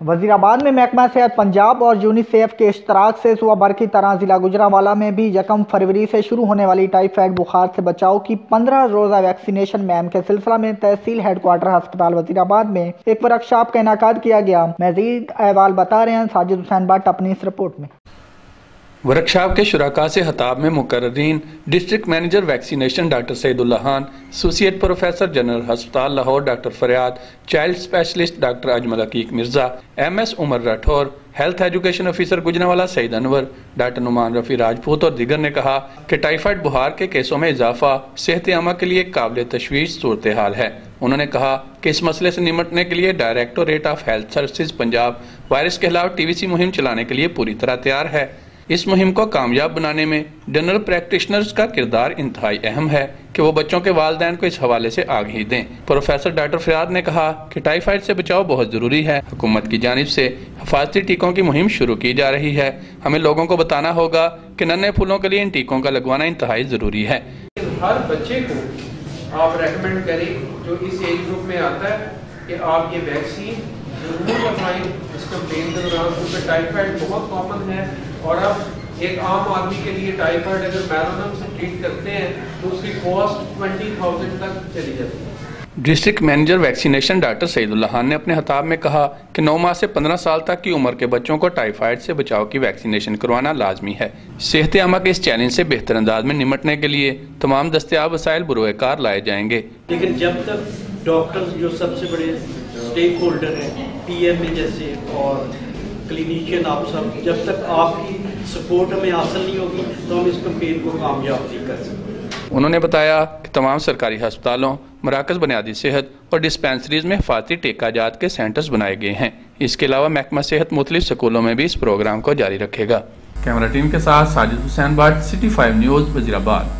वजीराबाद में महकमा सेहत पंजाब और यूनिसेफ के इश्तराक से सुबह भर की तरह जिला गुजरावाला में भी यकम फरवरी से शुरू होने वाली टाइफाइड बुखार से बचाव की पंद्रह रोजा वैक्सीनेशन मैम के सिलसिला में तहसील हेडक्वार्टर अस्पताल वजीराबाद में एक वर्कशॉप का इनका किया गया। मजीद अहवाल बता रहे हैं साजिद हुसैन भट्ट अपनी इस रिपोर्ट में। वर्कशॉप के शुरा से हताब में मुकर्रीन district manager vaccination doctor Saeedullah Khan, associate professor general हस्पताल Lahore doctor Faryad, child specialist doctor Ajmal Haqeeq Mirza M S Umar Rathore, health education officer Gujranwala Saeed Anwar, doctor Noman Rafi Rajput और दिगर ने कहा कि typhoid बुहार के केसों में इजाफा सेहत आमा के लिए काबिल तशवीश सूरत हाल है। उन्होंने कहा कि इस मसले से निमटने के लिए directorate of health services Punjab virus के खिलाफ टीवीसी मुहिम चलाने के लिए पूरी तरह तैयार है। इस मुहिम को कामयाब बनाने में जनरल प्रैक्टिशनर्स का किरदार इंतहाई अहम है कि वो बच्चों के वालदेन को इस हवाले से आगे दें। प्रोफेसर डॉक्टर फयाद ने कहा कि टाइफाइड से बचाव बहुत ज़रूरी है। हुकूमत की जानब से हिफाजती टीकों की मुहिम शुरू की जा रही है। हमें लोगों को बताना होगा कि नन्हे फूलों के लिए इन टीकों का लगवाना इंतहाई ज़रूरी है। हर बच्चे को आप रेकमेंड करें, जो इस एज ग्रुप में आता है, कि आप ये वैक्सीन ज़रूर लगवाएँ। इस कंपेन के दौरान क्योंकि टाइफाइड बहुत कॉमन है। और अब एक आम आदमी के लिए टाइफाइड अगर मैरोनम से ट्रीट करते हैं तो उसकी कॉस्ट ट्वेंटी थाउज़ेंड तक चली जाती है। District manager vaccination doctor Saeedullah Khan ने अपने हताब में कहा कि 9 माह से 15 साल तक की उम्र के बच्चों को टाइफाइड से बचाव की वैक्सीनेशन करवाना लाजमी है। सेहत आमा के इस चैलेंज से बेहतर अंदाज में निमटने के लिए तमाम दस्तियाब वसाइल बुरकार लाए जाएँगे। लेकिन जब तक डॉक्टर जो सबसे बड़े स्टेक होल्डर हैं पीएमए जैसे और क्लिनिशियन आप सब जब तक आपकी सपोर्ट हमें हासिल नहीं होगी तो हम इस कंपेन को कामयाब नहीं कर सकते। उन्होंने बताया कि तमाम सरकारी हस्पतालों मराकज बुनियादी सेहत और डिस्पेंसरीज में फाती टेका जात के सेंटर्स बनाए गए हैं। इसके अलावा महकमा सेहत मुख्तलिफ़ स्कूलों में भी इस प्रोग्राम को जारी रखेगा। कैमरा टीम के साथ साजिद हुसैन बाट सिटी फाइव न्यूज़ वजीराबाद।